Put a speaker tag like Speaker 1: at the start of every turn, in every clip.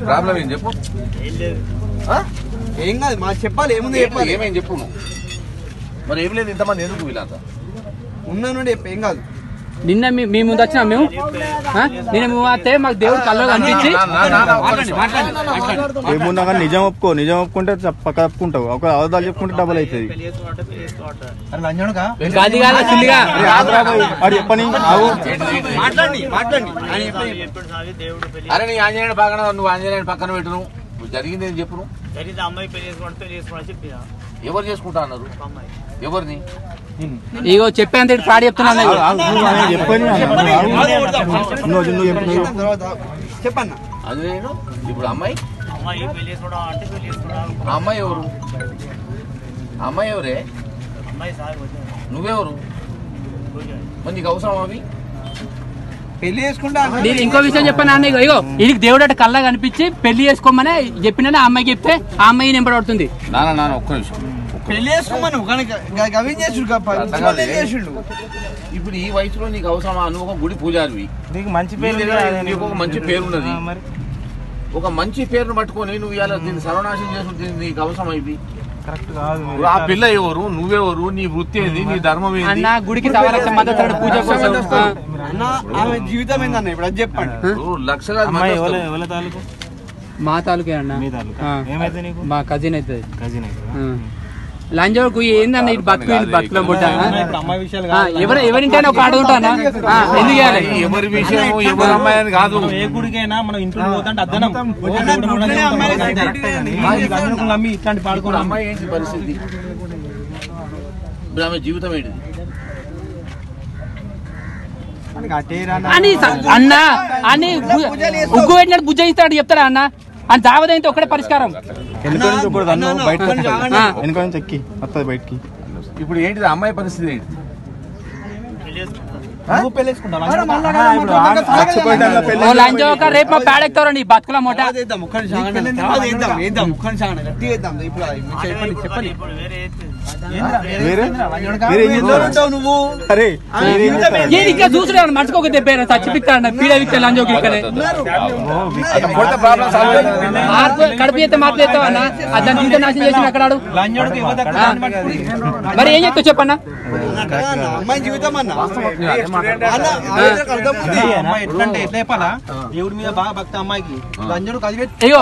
Speaker 1: Problem ఏం చెప్పు?
Speaker 2: ఏం కాదు మా చెప్పాలి ఏముంది చెప్పాలి.
Speaker 1: ఏమేం చెప్పు మరి ఏం లేదు ఇంతమంది ఎందుకు వీళ్ళంతా?
Speaker 2: ఉన్నా నుండి చెప్పు ఏం కాదు.
Speaker 3: నిన్న మీ ముందు వచ్చినా మేము? నిన్న వస్తే మాకు దేవుడు కల్లో కనిపించి.
Speaker 4: ఏమున్నా కానీ నిజం ఒప్పుకో నిజం ఒప్పుకుంటే పక్క తప్పుకుంటావు. ఒక అబద్ధాలు చెప్పుకుంటే డబుల్ అవుతుంది. చెప్పని.
Speaker 1: అరే నీ ఆంజనేయుడు పక్కన నువ్వు ఆంజనేయుడు పక్కన పెట్టు నువ్వు నువ్వు జరిగింది ఏం చెప్పు నువ్వు
Speaker 5: జరిగితే అమ్మాయి పెళ్ళి చేసుకోవడం పెళ్ళి చేసుకోవడం చెప్పిన.
Speaker 1: ఎవరు చేసుకుంటా అన్నారు?
Speaker 5: అమ్మాయి.
Speaker 1: ఎవరిని?
Speaker 3: ఇగో చెప్పేంత పాడి
Speaker 2: చెప్పన్న
Speaker 1: ఆంజనేయుడు ఇప్పుడు అమ్మాయి
Speaker 5: అమ్మాయి
Speaker 1: అమ్మాయి ఎవరు అమ్మాయి ఎవరే
Speaker 5: అమ్మాయి
Speaker 1: నువ్వెవరు మరి నీకు అవసరం అవి
Speaker 2: పెళ్ళి చేసుకుంటా.
Speaker 3: నేను ఇంకో విషయం చెప్పాను అన్న ఇగో ఇగో ఇది దేవుడు అటు కల్లా కనిపించి పెళ్ళి చేసుకోమని చెప్పిన ఆ అమ్మాయికి చెప్తే ఆ అమ్మాయి నింబడవుతుంది
Speaker 1: నాన్న నాన్న ఒక్క నిమిషం
Speaker 2: పెళ్ళి చేసుకోమను కానీ గ- గవిం చేసుడు
Speaker 1: ఇప్పుడు ఈ వయసులో నీకు అవసరమా? నువ్వు ఒక గుడి పూజారివి.
Speaker 4: నీకు మంచి
Speaker 1: దగ్గర నీకు ఒక మంచి పేరు ఉన్నది. ఒక మంచి పేరును పట్టుకొని నువ్వు ఇవాళ దీన్ని సర్వనాశనం చేసుకుని దీన్ని నీకు అవసరం ఇప్పుడు ఆ పిల్ల ఎవరు? నువ్వెవరు? నీ వృత్తి ఏంది? నీ ధర్మం ఏంది?
Speaker 3: అన్న గుడికి పూజ కోసం. ఆ.
Speaker 2: అన్న ఆమె జీవితం ఏందన్న ఇప్పుడు? అది చెప్పండి.
Speaker 1: లక్షలాది మంది
Speaker 3: మా తాలూకే అన్న.
Speaker 4: మీ నీకు?
Speaker 3: మా కజిన్ అవుతుంది లంజోకు ఏందన్న ఇది బతుకు ఇది బతుకులో పుట్ట
Speaker 4: అమ్మాయి విషయాలు
Speaker 3: ఎవరు ఎవరింటైనా ఒక అడుగుతానా ఎందుకు చేయాలి?
Speaker 1: ఎవరి విషయం ఎవరి అమ్మాయి అని కాదు
Speaker 4: ఏ గుడికైనా మనం ఇంట్లో పోతుంటే అద్దనం. ఇట్లాంటి
Speaker 1: ఇప్పుడు అమ్మాయి ఏంటి పరిస్థితి? ఇప్పుడు ఆమె జీవితం ఏంటిది?
Speaker 3: అని అన్న అని ఉగ్గు పెట్టినట్టు బుజ్జయిస్తాడు చెప్తారా అన్న? అని దావదైతే ఒకటే పరిష్కారం.
Speaker 4: వెనుక నుంచి ఇప్పుడు
Speaker 2: నిమిషం
Speaker 4: వస్తుంది.
Speaker 3: ఆగండి.
Speaker 4: వెనుక నుంచి ఎక్కి వస్తుంది బయటికి.
Speaker 1: ఇప్పుడు ఏంటిది అమ్మాయి పరిస్థితి ఏంటి
Speaker 3: రేపు మా బతుకుల మూట?
Speaker 2: చెప్పండి నువ్వు?
Speaker 4: అరే
Speaker 3: దెబ్బ చచ్చిపిస్తాడు పీడ లంజోకి ఇక్కడే. మార్పు కడుపు చేస్తే మార్పు నాశనం చేసిన అక్కడ. మరి ఏం చెప్పన్న?
Speaker 2: అమ్మాయి జీవితం అన్న. అన్న,
Speaker 4: ఎట్లా చెప్పాలా దేవుడి మీద బాగా భక్తి అమ్మాయికి.
Speaker 2: లంజోడు
Speaker 3: అయ్యో.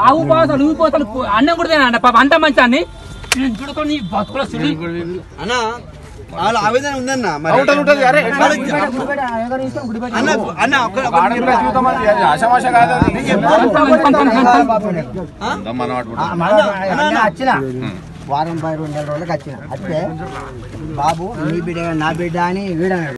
Speaker 3: ఆవు పోసలు కూడా అన్న పాప అంత మంచి అన్ని
Speaker 2: అన్న వాళ్ళ ఆవేదన ఉందన్న
Speaker 6: వారం పది రెండు నెలల రోజులకు వచ్చిన అయితే బాబు నీ బిడ్డ నా బిడ్డ అని వీడన్నాడు